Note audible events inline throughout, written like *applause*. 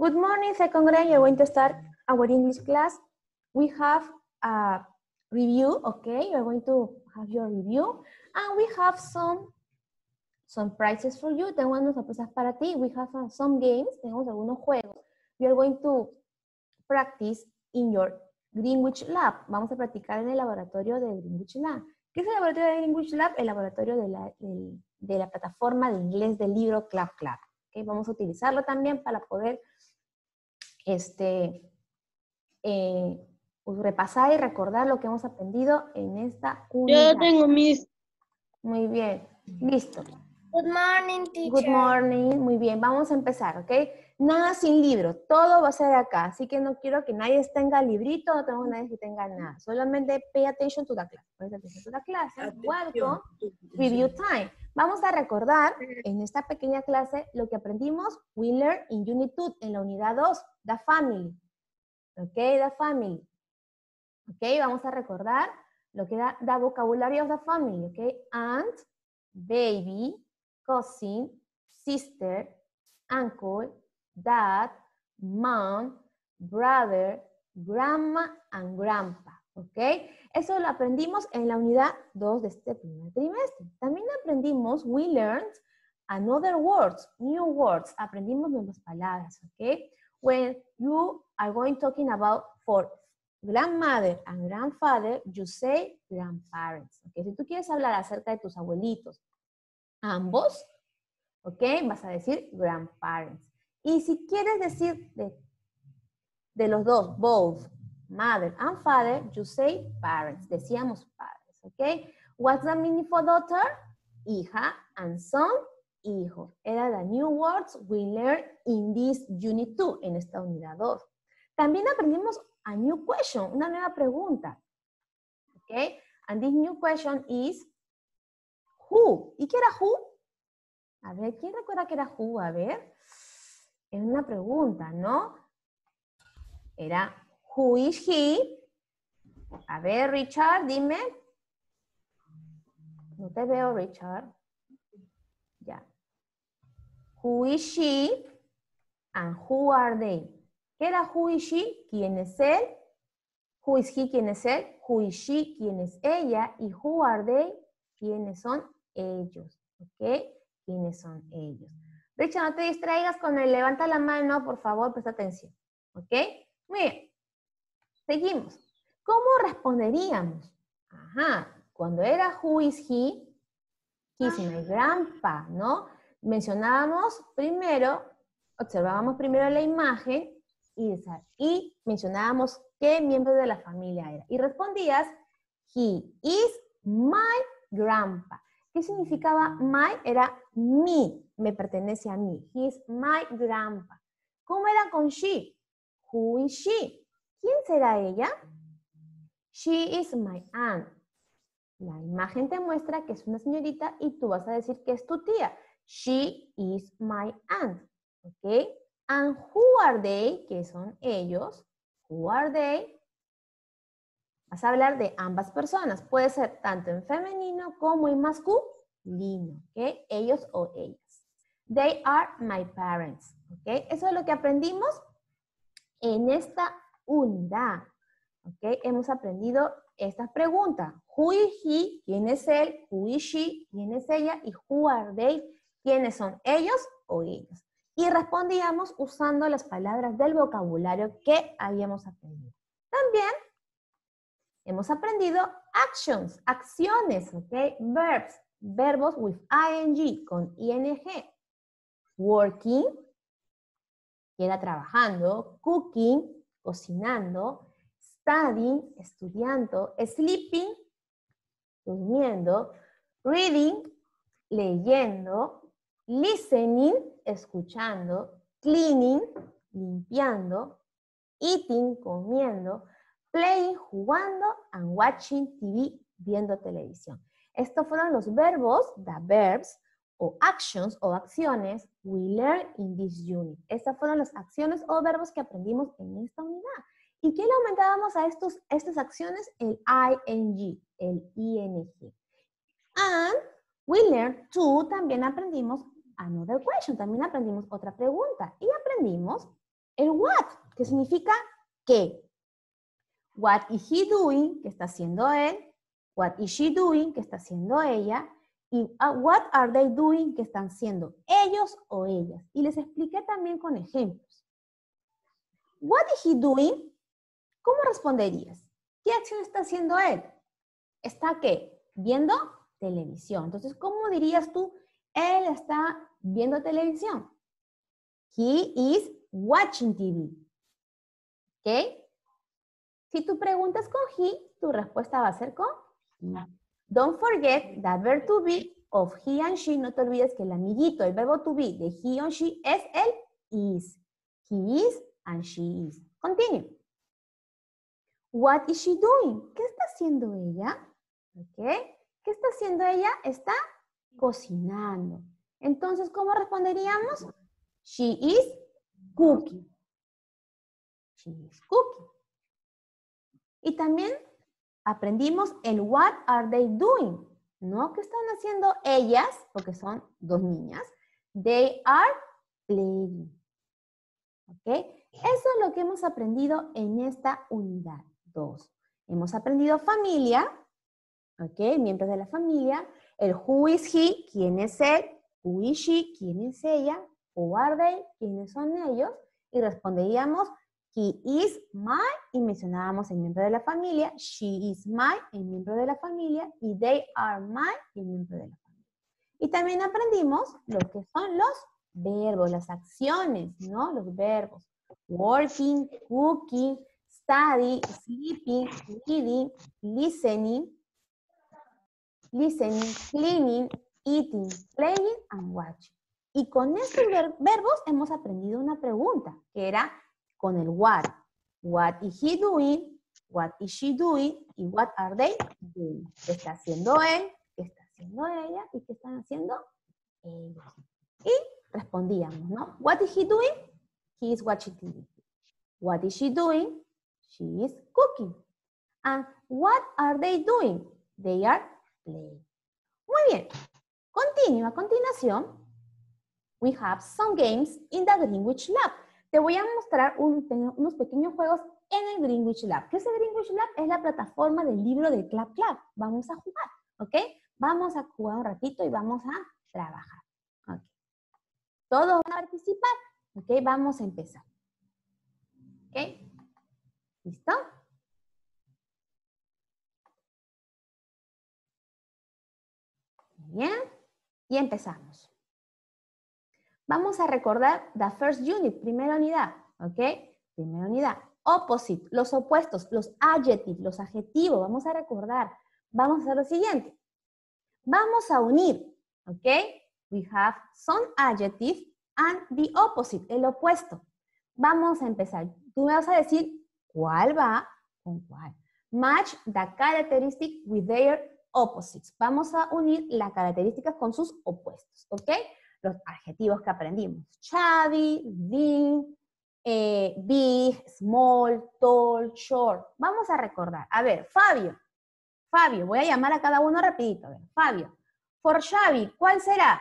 Good morning, second grade. You're going to start our English class. We have a review, okay? You're going to have your review. And we have some, some prizes for you. Tengo unas sorpresas para ti. We have uh, some games. Tenemos algunos juegos. Are going to practice in your Greenwich Lab. Vamos a practicar en el laboratorio de Greenwich Lab. ¿Qué es el laboratorio de Greenwich Lab? El laboratorio de la, de, de la plataforma de inglés del libro Club Club. ¿Okay? Vamos a utilizarlo también para poder este, eh, repasar y recordar lo que hemos aprendido en esta unidad. Yo tengo mis. Muy bien, listo. Good morning, teacher. Good morning, muy bien, vamos a empezar, ¿ok? Nada sin libro, todo va a ser acá, así que no quiero que nadie tenga librito, no tengo nadie que tenga nada, solamente pay attention to the class, pay attention to the class, welcome, review time. Vamos a recordar en esta pequeña clase lo que aprendimos, we learn in Unit 2, en la unidad 2, the family, ¿ok? The family, ¿ok? Vamos a recordar lo que da the vocabulary of the family, ¿ok? Aunt, baby, cousin, sister, uncle, dad, mom, brother, grandma, and grandpa. ¿Ok? Eso lo aprendimos en la unidad 2 de este primer trimestre. También aprendimos, we learned another words, new words. Aprendimos nuevas palabras. ¿Ok? When you are going talking about for grandmother and grandfather, you say grandparents. ¿Ok? Si tú quieres hablar acerca de tus abuelitos, ambos, ¿ok? Vas a decir grandparents. Y si quieres decir de, de los dos, both, mother and father, you say parents. Decíamos padres, ¿ok? What's the meaning for daughter? Hija and son, hijo. Era the new words we learned in this unit 2, en esta unidad 2. También aprendimos a new question, una nueva pregunta. ¿Ok? And this new question is who. ¿Y qué era who? A ver, ¿quién recuerda que era who? A ver. Es una pregunta, ¿no? Era who is he? A ver, Richard, dime. No te veo, Richard. Ya. Who is she? And who are they? ¿Qué era who is she? ¿Quién es él? Who is he? ¿Quién es él? Who is she? ¿Quién es ella? Y who are they? ¿Quiénes son ellos? ¿Ok? ¿Quiénes son ellos? Richard, no te distraigas con el levanta la mano, por favor, presta atención. ¿Ok? Muy bien. Seguimos. ¿Cómo responderíamos? Ajá. Cuando era who is he, he's my grandpa, ¿no? Mencionábamos primero, observábamos primero la imagen y, y mencionábamos qué miembro de la familia era. Y respondías, he is my grandpa. ¿Qué significaba my? Era mi, me pertenece a mí. He is my grandpa. ¿Cómo era con she? Who is she? ¿Quién será ella? She is my aunt. La imagen te muestra que es una señorita y tú vas a decir que es tu tía. She is my aunt. ¿Ok? And who are they? ¿Qué son ellos? Who are they? Vas a hablar de ambas personas. Puede ser tanto en femenino como en masculino. ¿Ok? Ellos o ellas. They are my parents. ¿Ok? Eso es lo que aprendimos en esta unidad. ¿Ok? Hemos aprendido estas preguntas. Who is he? ¿Quién es él? Who is she? ¿Quién es ella? Y who are they? ¿Quiénes son ellos o ellos? Y respondíamos usando las palabras del vocabulario que habíamos aprendido. También hemos aprendido actions, acciones, ¿ok? Verbs, verbos with ing, con ing. Working, que era trabajando, cooking, cocinando, studying, estudiando, sleeping, durmiendo, reading, leyendo, listening, escuchando, cleaning, limpiando, eating, comiendo, playing, jugando, and watching TV, viendo televisión. Estos fueron los verbos, the verbs, o actions o acciones we learn in this unit. Estas fueron las acciones o verbos que aprendimos en esta unidad. ¿Y qué le aumentábamos a estos, estas acciones? El ing, el ing. And we learned to, también aprendimos another question. También aprendimos otra pregunta. Y aprendimos el what, que significa qué. What is he doing? ¿Qué está haciendo él? What is she doing? ¿Qué está haciendo ella? Y uh, what are they doing? ¿Qué están haciendo ellos o ellas? Y les expliqué también con ejemplos. What is he doing? ¿Cómo responderías? ¿Qué acción está haciendo él? ¿Está qué? Viendo televisión. Entonces, ¿cómo dirías tú? Él está viendo televisión. He is watching TV. ¿Ok? Si tú preguntas con he, tu respuesta va a ser con no. Don't forget that verb to be of he and she. No te olvides que el amiguito, el verbo to be de he or she es el is. He is and she is. Continue. What is she doing? ¿Qué está haciendo ella? Okay. ¿Qué está haciendo ella? Está cocinando. Entonces, ¿cómo responderíamos? She is cooking. She is cooking. Y también aprendimos el what are they doing. No ¿Qué están haciendo ellas, porque son dos niñas. They are playing. ¿Ok? Eso es lo que hemos aprendido en esta unidad 2. Hemos aprendido familia, ¿ok? Miembros de la familia. El who is he, quién es él. Who is she, quién es ella. Who are they, quiénes son ellos. Y responderíamos He is my, y mencionábamos el miembro de la familia. She is my, el miembro de la familia. Y they are my, el miembro de la familia. Y también aprendimos lo que son los verbos, las acciones, ¿no? Los verbos. Working, cooking, study, sleeping, reading, listening, listening, cleaning, eating, playing, and watching. Y con estos verbos hemos aprendido una pregunta, que era con el what. What is he doing? What is she doing? Y what are they doing? ¿Qué está haciendo él? ¿Qué está haciendo ella? ¿Y qué están haciendo ellos? Y respondíamos, ¿no? What is he doing? He is watching TV. What is she doing? She is cooking. And what are they doing? They are playing. Muy bien. Continúa. A continuación, we have some games in the Greenwich Lab. Te voy a mostrar unos pequeños juegos en el Greenwich Lab. ¿Qué es el Greenwich Lab? Es la plataforma del libro de Club Club. Vamos a jugar, ¿ok? Vamos a jugar un ratito y vamos a trabajar. Okay. Todos van a participar, ¿ok? Vamos a empezar. ¿Ok? ¿Listo? Bien. Y empezamos. Vamos a recordar the first unit, primera unidad, ¿ok? Primera unidad. Opposite, los opuestos, los adjectives, los adjetivos, vamos a recordar. Vamos a hacer lo siguiente. Vamos a unir, ¿ok? We have some adjectives and the opposite, el opuesto. Vamos a empezar. Tú me vas a decir cuál va con cuál. Match the characteristic with their opposites. Vamos a unir las características con sus opuestos, ¿ok? Los adjetivos que aprendimos. Chubby, thin, eh, big, small, tall, short. Vamos a recordar. A ver, Fabio. Fabio, voy a llamar a cada uno rapidito. A ver, Fabio. For Xavi, ¿cuál será?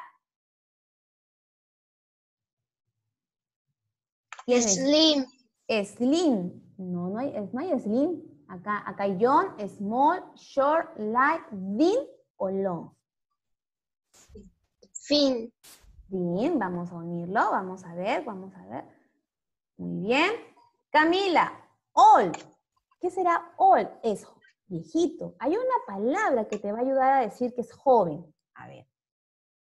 Slim. Slim. No, no hay, no hay slim. Acá, acá hay John, small, short, light, thin o long. Fin. Bien, vamos a unirlo, vamos a ver, vamos a ver. Muy bien. Camila, old. ¿Qué será old? Es viejito. Hay una palabra que te va a ayudar a decir que es joven. A ver.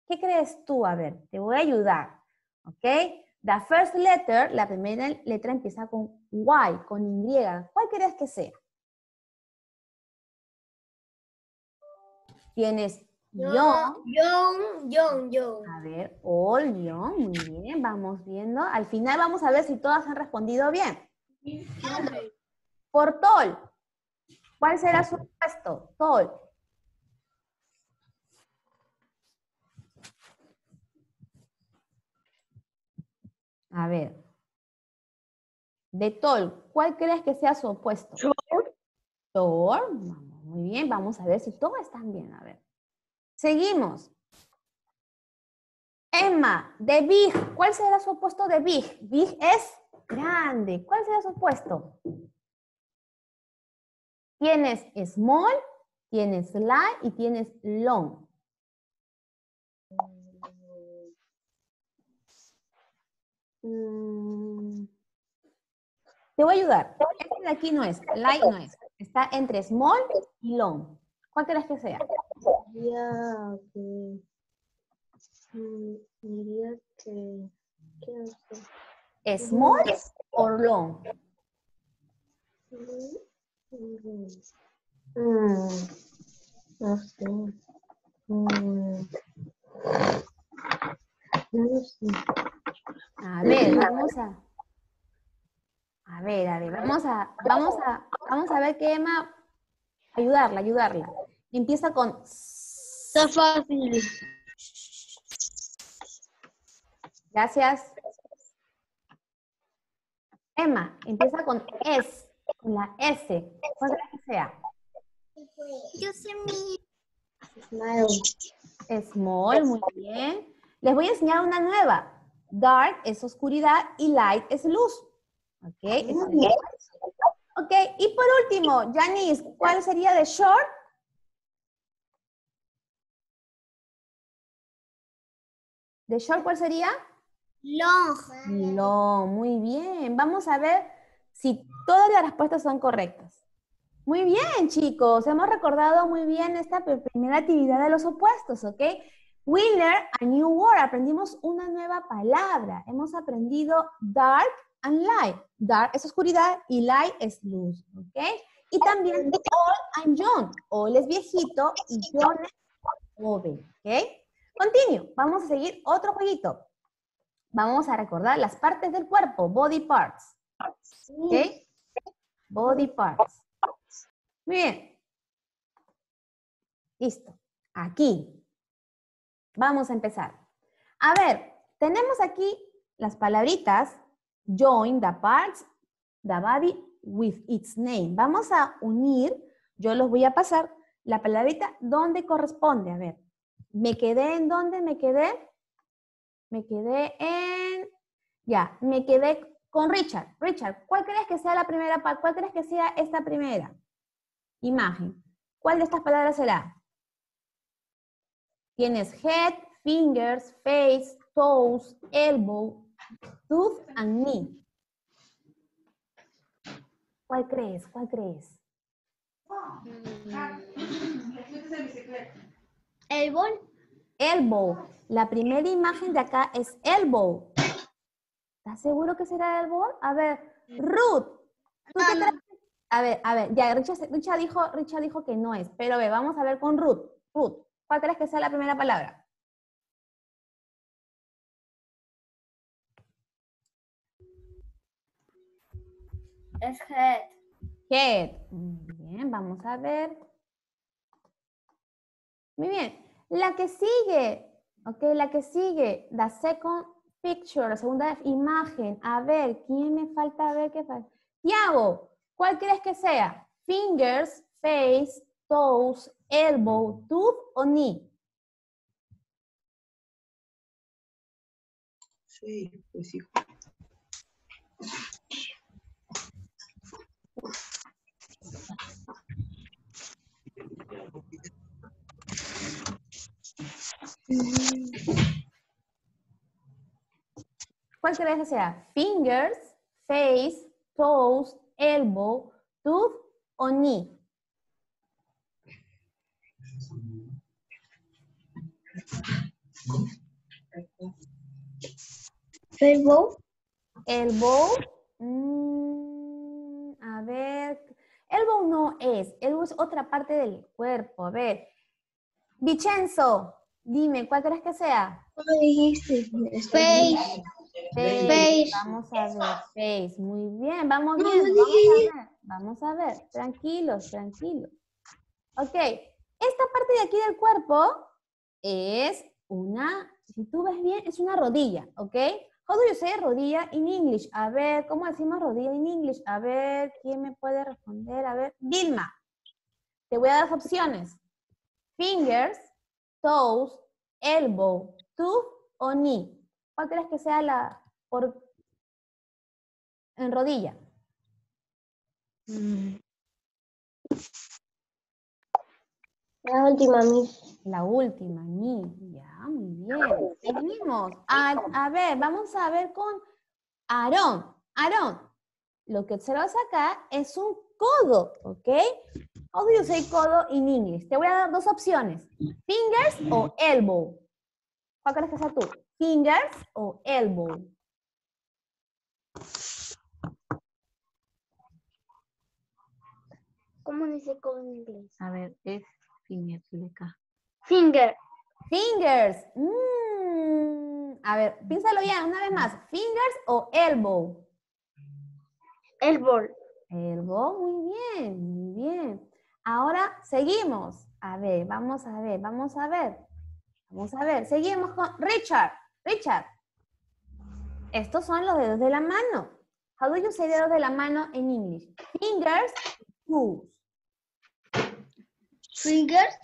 ¿Qué crees tú? A ver, te voy a ayudar. ¿Ok? The first letter, la primera letra empieza con Y, con Y. ¿Cuál crees que sea? Tienes Young. Young, young, young. A ver, all young, muy bien, vamos viendo. Al final vamos a ver si todas han respondido bien. Por tall, ¿cuál será su puesto? Tall. A ver. De tall, ¿cuál crees que sea su opuesto? Short. Short, muy bien, vamos a ver si todas están bien, a ver. Seguimos. Emma, de big. ¿Cuál será su opuesto de big? Big es grande. ¿Cuál será su opuesto? Tienes small, tienes light y tienes long. Mm, Te voy a ayudar. Este de aquí no es, light no es. Está entre small y long. ¿Cuál crees que sea? diría que. mm, Diría que. ¿Qué? ¿Small o long? Mm, No sé. Mm, No sé. A ver, vamos a. A ver, a ver, vamos a, vamos a, vamos a ver que Emma, ayudarla, ayudarla. Empieza con Está fácil. Gracias. Emma, empieza con S, con la S. ¿Cuál crees que sea? Yo sé mi. Small, muy bien. Les voy a enseñar una nueva. Dark es oscuridad y light es luz. ¿Ok? Ok, y por último, Janice, ¿cuál sería de short? ¿De short cuál sería? Long. No, muy bien. Vamos a ver si todas las respuestas son correctas. Muy bien, chicos. Hemos recordado muy bien esta pr- primera actividad de los opuestos, ¿ok? We learned a new word. Aprendimos una nueva palabra. Hemos aprendido dark and light. Dark es oscuridad y light es luz, ¿ok? Y también old and young. Old es viejito y young es joven, ¿ok? Continue. Vamos a seguir otro jueguito. Vamos a recordar las partes del cuerpo, body parts. ¿Ok? Body parts. Muy bien. Listo. Aquí. Vamos a empezar. A ver, tenemos aquí las palabritas join the parts, the body with its name. Vamos a unir, yo los voy a pasar, la palabrita donde corresponde. A ver, ¿me quedé en dónde me quedé? Me quedé en... Ya, me quedé con Richard. Richard, ¿cuál crees que sea la primera parte? ¿Cuál crees que sea esta primera imagen? ¿Cuál de estas palabras será? Tienes head, fingers, face, toes, elbow, tooth and knee. ¿Cuál crees? ¿Cuál crees? *clears throat* El bol. Elbow. La primera imagen de acá es elbow. ¿Estás seguro que será elbow? A ver, Ruth. ¿tú qué No, no. crees? A ver, a ver, ya, Richard, Richard dijo, Richard dijo que no es, pero a ver, vamos a ver con Ruth. Ruth, ¿cuál crees que sea la primera palabra? Es head. Head. Muy bien, vamos a ver. Muy bien. La que sigue, ok, la que sigue, the second picture, la segunda imagen. A ver, ¿quién me falta ver qué falta? Tiago, ¿cuál crees que sea? Fingers, face, toes, elbow, tooth o knee? Sí, pues sí. ¿Cuál crees que sea? Fingers, face, toes, elbow, tooth o knee? Facebook. Elbow. mm, a ver. Elbow no es. Elbow es otra parte del cuerpo. A ver. Vicenzo, dime, ¿cuál crees que sea? ¿Cómo dijiste? Face. Face. Face. Vamos a ver. Face. Muy bien. Vamos bien. Vamos a ver. Vamos a ver. Tranquilos, tranquilos. Ok. Esta parte de aquí del cuerpo es una, si tú ves bien, es una rodilla, ¿ok? How do you say rodilla in English? A ver, ¿cómo decimos rodilla in English? A ver, ¿quién me puede responder? A ver, Vilma. Te voy a dar las opciones. Fingers, toes, elbow, tooth o knee? ¿Cuál crees que sea la por en rodilla? Mm. La última, Miss. La última, knee. Ya, muy bien. Seguimos. A, a ver, vamos a ver con Aarón. Aarón, lo que observas acá es un codo, ¿ok? How do you say codo in English? Te voy a dar dos opciones. Fingers o elbow. ¿Cuál crees que sea tú? Fingers o elbow. ¿Cómo dice codo en inglés? A ver, es finger, acá. Finger. Fingers. Mm. A ver, piénsalo ya una vez más. Fingers o elbow. Elbow. Elbow, muy bien, muy bien. Ahora seguimos. A ver, vamos a ver, vamos a ver. Vamos a ver, seguimos con Richard. Richard. Estos son los dedos de la mano. How do you say dedos de la mano en English? Fingers, toes. Fingers.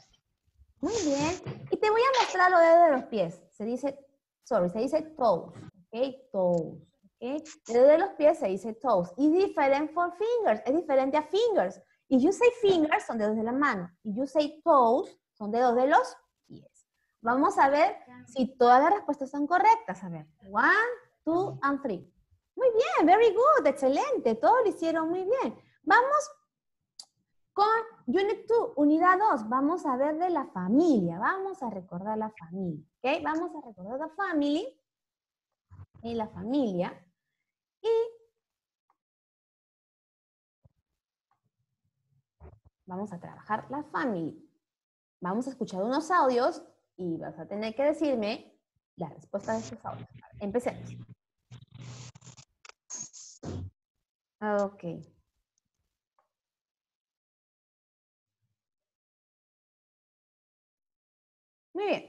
Muy bien. Y te voy a mostrar los dedos de los pies. Se dice, sorry, se dice toes. ¿Ok? Toes. ¿Ok? Dedo de los pies se dice toes. Y different for fingers. Es diferente a fingers. Y you say fingers son dedos de la mano. Y you say toes son dedos de los pies. Vamos a ver si todas las respuestas son correctas. A ver. One, two, and three. Muy bien, very good, excelente. Todos lo hicieron muy bien. Vamos con Unit 2, unidad 2, vamos a ver de la familia, vamos a recordar la familia, ¿ok? Vamos a recordar la family, y la familia, y vamos a trabajar la family. Vamos a escuchar unos audios y vas a tener que decirme la respuesta de estos audios. Empecemos. Ok. Muy bien.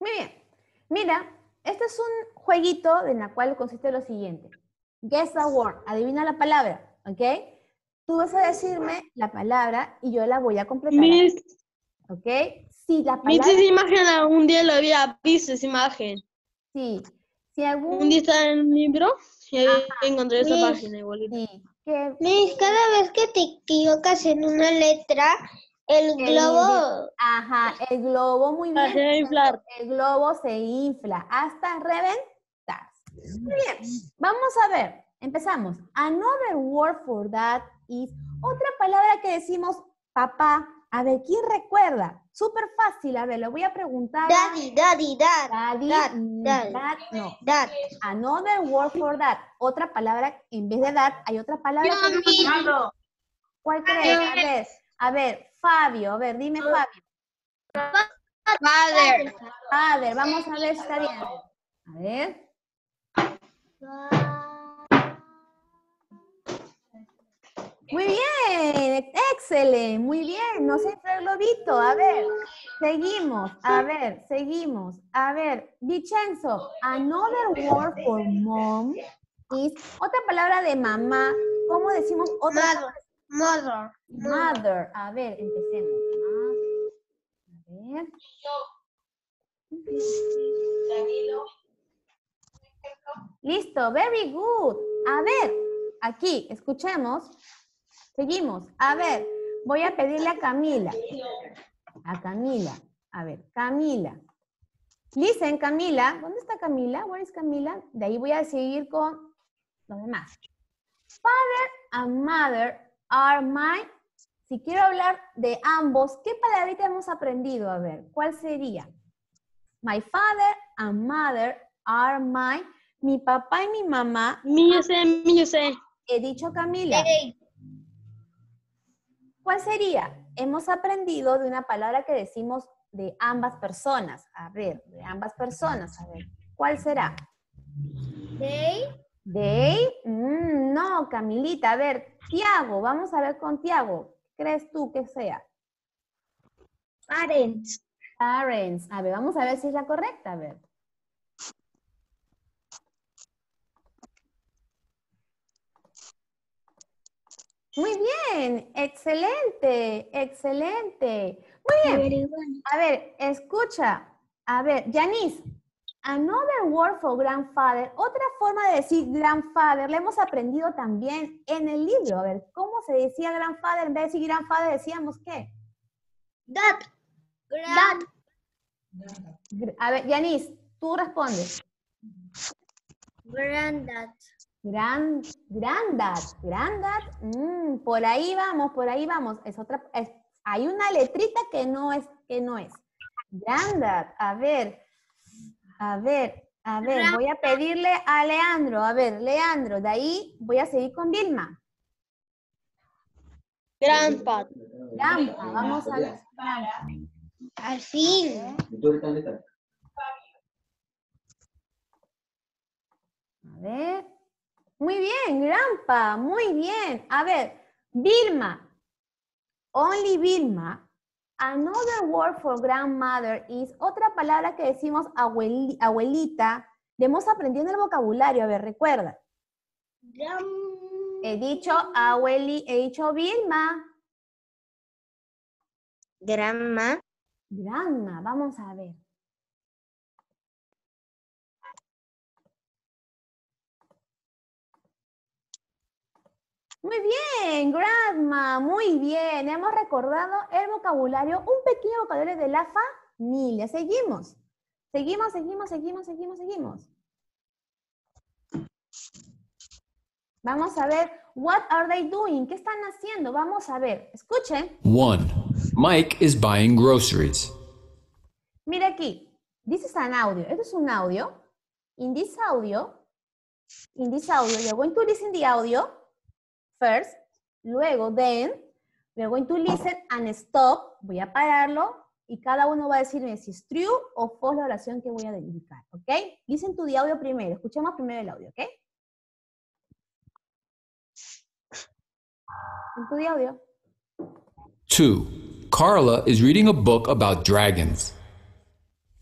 Muy bien. Mira, este es un jueguito en el cual consiste lo siguiente. Guess a word. Adivina la palabra, ¿ok? Tú vas a decirme la palabra y yo la voy a completar. Miss, ¿Ok? Si la Miss, palabra... esa imagen un día lo había visto, esa imagen. Sí. Si algún... Un día estaba en un libro y ahí encontré esa Miss. página igualita. Sí. Que Miss, cada vez que te equivocas en una letra, el El globo... Ajá, el globo muy bien. hacer inflar. El globo se infla hasta reventar. Muy bien, vamos a ver. Empezamos. Another word for that is otra palabra que decimos papá. A ver, ¿quién recuerda? Súper fácil. A ver, le voy a preguntar. Daddy, daddy, dad. Daddy, dad, mm, dad. dad, no. Dad. Another word for that. Otra palabra, en vez de that, hay otra palabra. que ¿Cuál crees? A ver, a ver, Fabio, a ver, dime Fabio. Father. A ver, vamos a ver si está bien. A ver. Muy bien, excelente, muy bien, no se fue el globito. A ver, seguimos, a ver, seguimos. A ver, Vicenzo, another word for mom is otra palabra de mamá. ¿Cómo decimos otra? Mother. Mother. Mother. A ver, empecemos. A ver. Listo, very good. A ver, aquí, escuchemos. Seguimos. A ver, voy a pedirle a Camila. A Camila. A ver, Camila. Listen, Camila. ¿Dónde está Camila? Where is Camila? De ahí voy a seguir con los demás. Father and mother are my. Si quiero hablar de ambos, ¿qué palabrita hemos aprendido? A ver, ¿cuál sería? My father and mother are my. Mi papá y mi mamá. Mi, yo sé, mi, yo sé. He dicho Camila. ¿Cuál sería? Hemos aprendido de una palabra que decimos de ambas personas. A ver, de ambas personas. A ver, ¿cuál será? They. ¿They? Mm, no, Camilita. A ver, Tiago. Vamos a ver con Tiago. ¿Qué crees tú que sea? Parents. Parents. A ver, vamos a ver si es la correcta. A ver. Muy bien, excelente, excelente. Muy bien. A ver, escucha. A ver, Janice. Another word for grandfather. Otra forma de decir grandfather la hemos aprendido también en el libro. A ver, ¿cómo se decía grandfather? En vez de decir grandfather decíamos qué? Dad. Dad. A ver, Janice, tú respondes. Granddad. Gran, granddad, granddad, mm, por ahí vamos, por ahí vamos. Es otra, es- hay una letrita que no es, que no es. Granddad, a ver, a ver, a ver, voy a pedirle a Leandro, a ver, Leandro, de ahí voy a seguir con Vilma. Grandpa. Grandpa, vamos a ver. Al fin. A ver. Muy bien, Grampa, muy bien. A ver, Vilma. Only Vilma. Another word for grandmother is otra palabra que decimos abueli- abuelita. Le hemos aprendido en el vocabulario, a ver, recuerda. He dicho abueli, he dicho Vilma. Grandma. Grandma, vamos a ver. Muy bien, grandma, muy bien. Hemos recordado el vocabulario, un pequeño vocabulario de la familia. Seguimos. Seguimos, seguimos, seguimos, seguimos, seguimos. Vamos a ver, what are they doing? ¿Qué están haciendo? Vamos a ver. Escuchen. 1. Mike is buying groceries. Mira aquí, this is an audio. Esto es un audio. In this audio, in this audio, you're going to listen the audio first. Luego, then, we're going to listen and stop. Voy a pararlo y cada uno va a decirme si es true o false la oración que voy a dedicar, ¿ok? Listen to the audio primero. Escuchemos primero el audio, ¿ok? Listen to the audio. 2. Carla is reading a book about dragons.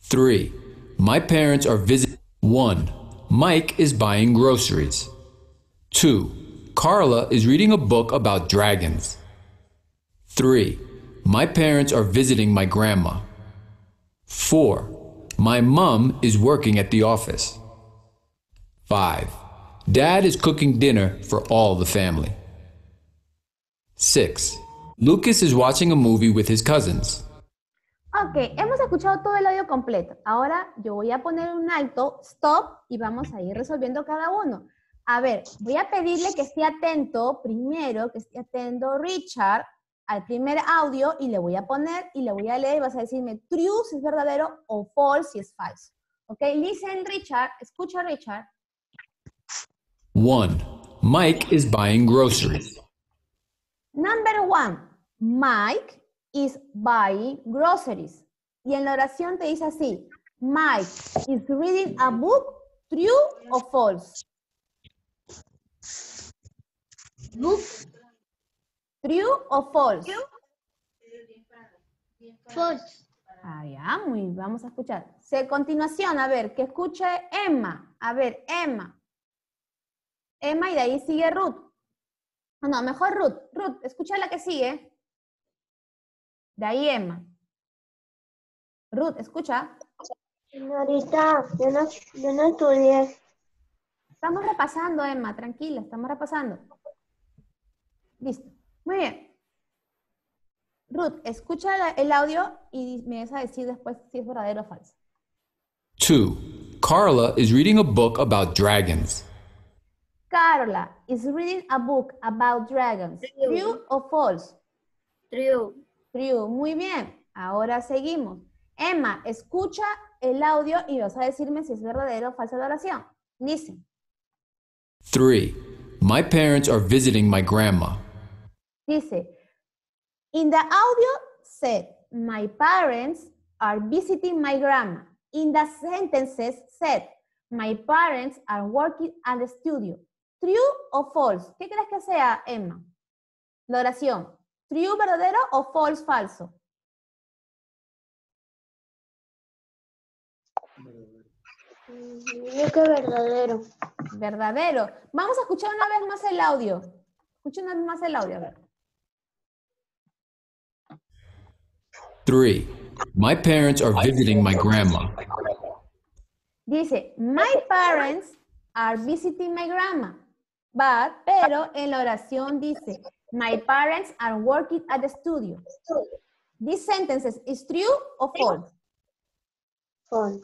3. My parents are visiting. 1. Mike is buying groceries. 2. Carla is reading a book about dragons. 3. My parents are visiting my grandma. 4. My mom is working at the office. 5. Dad is cooking dinner for all the family. 6. Lucas is watching a movie with his cousins. Ok, hemos escuchado todo el audio completo. Ahora yo voy a poner un alto, stop, y vamos a ir resolviendo cada uno. A ver, voy a pedirle que esté atento primero, que esté atento Richard al primer audio y le voy a poner y le voy a leer y vas a decirme true si es verdadero o false si es falso. Ok, listen Richard, escucha Richard. 1. Mike is buying groceries. Number one, Mike is buying groceries. Y en la oración te dice así, Mike is reading a book, true o false? Book. True o false? False. Ah, ya, muy, vamos a escuchar. Se, continuación, a ver, que escuche Emma. A ver, Emma. Emma y de ahí sigue Ruth. No, no, mejor Ruth. Ruth, escucha la que sigue. De ahí Emma. Ruth, escucha. Señorita, yo no, yo no estudié. Estamos repasando, Emma, tranquila, estamos repasando. Listo. Muy bien. Ruth, escucha el audio y me vas a decir después si es verdadero o falso. 2. Carla is reading a book about dragons. Carla is reading a book about dragons. True o false? True. True. Muy bien. Ahora seguimos. Emma, escucha el audio y vas a decirme si es verdadero o falsa la oración. Listen. 3. My parents are visiting my grandma. Dice, in the audio said, my parents are visiting my grandma. In the sentences said, my parents are working at the studio. True o false? ¿Qué crees que sea, Emma? La oración. True, verdadero o false, falso? Yo que verdadero. Verdadero. Vamos a escuchar una vez más el audio. Escucha una vez más el audio, a ver. 3. My parents are visiting my grandma. Dice, my parents are visiting my grandma. But, pero en la oración dice, my parents are working at the studio. This sentence is true or false? False.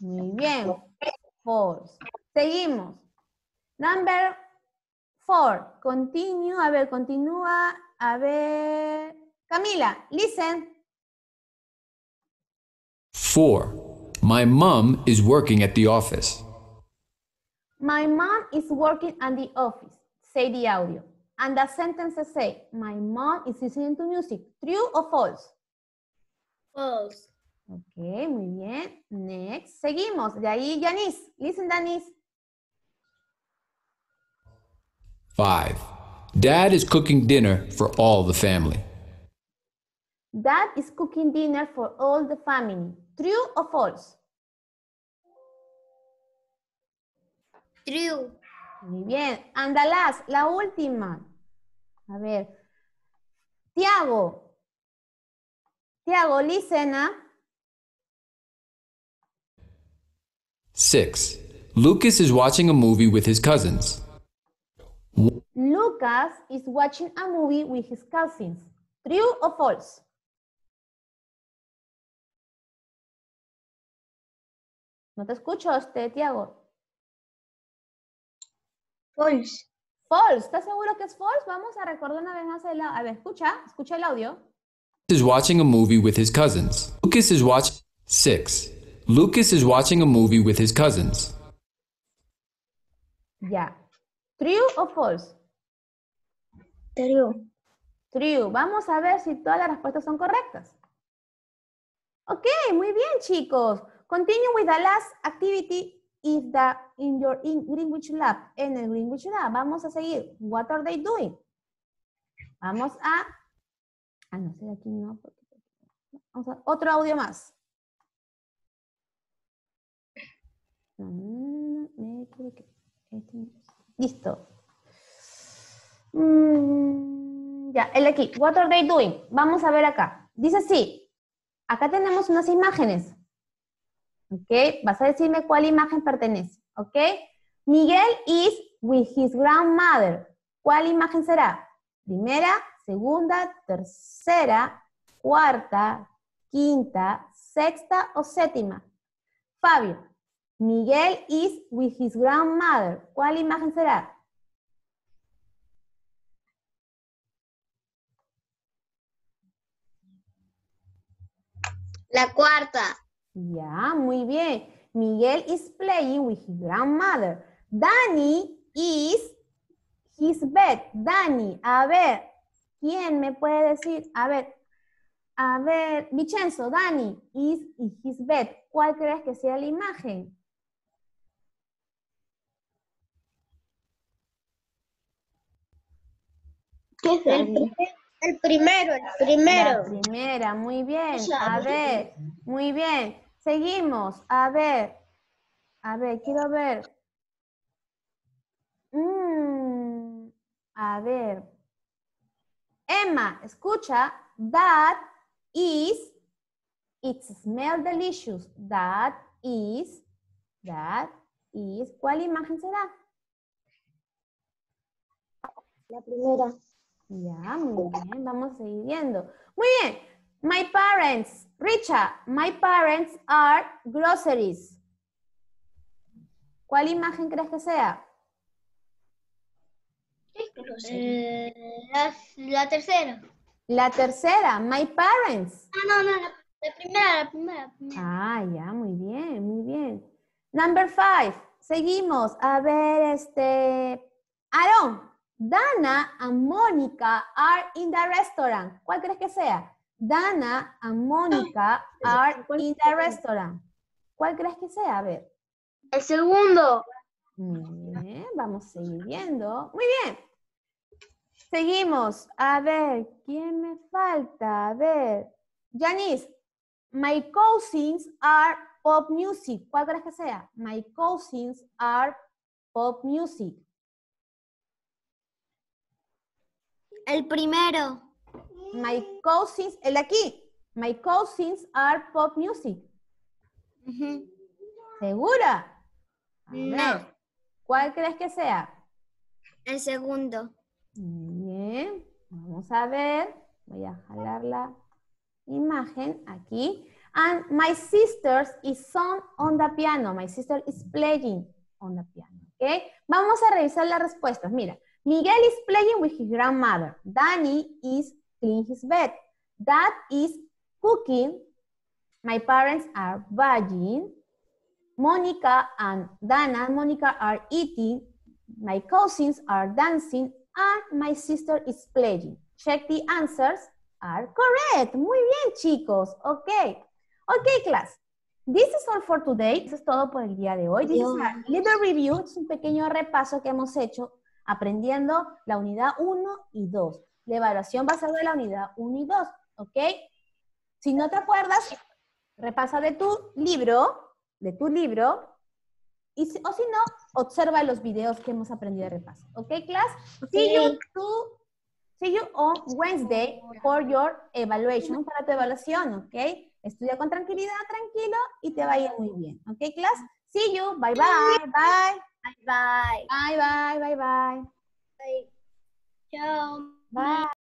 Muy bien. False. Seguimos. Number four. Continue. A ver, continúa. A ver. Camila, listen. 4. My mom is working at the office. My mom is working at the office. Say the audio. And the sentences say, my mom is listening to music. True or false? False. Ok, muy bien. Next. Seguimos. De ahí, Yanis. Listen, Danis. 5. Dad is cooking dinner for all the family. Dad is cooking dinner for all the family. True or false? True. Muy bien. And the last, la última. A ver. Tiago. Tiago, listen. ah. 6. Lucas is watching a movie with his cousins. Lucas is watching a movie with his cousins. True or false? No te escucho, este, Tiago. False. False. ¿Estás seguro que es false? Vamos a recordar una vez más el au- A ver, escucha, escucha el audio. is watching a movie with his cousins. Lucas is watch 6. Lucas is watching a movie with his cousins. Ya. True or false? True. True. Vamos a ver si todas las respuestas son correctas. Ok, muy bien, chicos. Continue with the last activity if the in your in Greenwich Lab. En el Greenwich Lab. Vamos a seguir. What are they doing? Vamos a. Ah, no sé, aquí no. Vamos a, otro audio más. Equivoqué. Este. Listo. Mm, ya, el aquí. What are they doing? Vamos a ver acá. Dice así. Acá tenemos unas imágenes. ¿Ok? Vas a decirme cuál imagen pertenece. ¿Ok? Miguel is with his grandmother. ¿Cuál imagen será? Primera, segunda, tercera, cuarta, quinta, sexta o séptima. Fabio, Miguel is with his grandmother. ¿Cuál imagen será? La cuarta. Ya, muy bien. Miguel is playing with his grandmother. Danny is his bed. Danny, a ver, ¿quién me puede decir? A ver, a ver, Vincenzo, Danny is in his bed. ¿Cuál crees que sea la imagen? ¿Qué es el, el primero, el primero. La primera, muy bien. A ver, muy bien. Seguimos. A ver. A ver, quiero ver. Mm, a ver. Emma, escucha. That is. It smells delicious. That is. That is. ¿Cuál imagen será? La primera. Ya, muy bien, vamos a seguir viendo. Muy bien. My parents, Richa, my parents are groceries. ¿Cuál imagen crees que sea? Eh, la, la tercera. La tercera, my parents. Ah, no, no, la, la primera, la primera. la primera. Ah, ya, muy bien, muy bien. Number five, seguimos. A ver, este, Aaron, Dana and Mónica are in the restaurant. ¿Cuál crees que sea? Dana and Mónica *gasps* are in the restaurant. ¿Cuál crees que sea? A ver. El segundo. Muy bien, vamos a seguir viendo. Muy bien. Seguimos. A ver, ¿quién me falta? A ver. Janice, my cousins are pop music. ¿Cuál crees que sea? My cousins are pop music. El primero. My cousins, el de aquí. My cousins are pop music. ¿Segura? No. ¿Cuál crees que sea? El segundo. Bien, vamos a ver. Voy a jalar la imagen aquí. And my sister is song on the piano. My sister is playing on the piano. ¿Ok? Vamos a revisar las respuestas. Mira, Miguel is playing with his grandmother. Danny is cleaning his bed. Dad is cooking. My parents are buying. Monica and Dana and Monica are eating. My cousins are dancing and my sister is playing. Check the answers are correct. Muy bien, chicos. Ok. Ok, class. This is all for today. Eso es todo por el día de hoy. This is a little review. Es un pequeño repaso que hemos hecho aprendiendo la unidad 1 y 2. La evaluación basada en la unidad 1 y 2. ¿Ok? Si no te acuerdas, repasa de tu libro, de tu libro, y si- o si no, observa los videos que hemos aprendido de repaso. ¿Ok, class? See you, to- see you on Wednesday for your evaluation, para tu evaluación, ¿ok? Estudia con tranquilidad, tranquilo, y te va a ir muy bien. ¿Ok, class? See you. Bye, bye, bye. Bye bye. Bye, bye, bye, bye. Bye. Chao. Bye.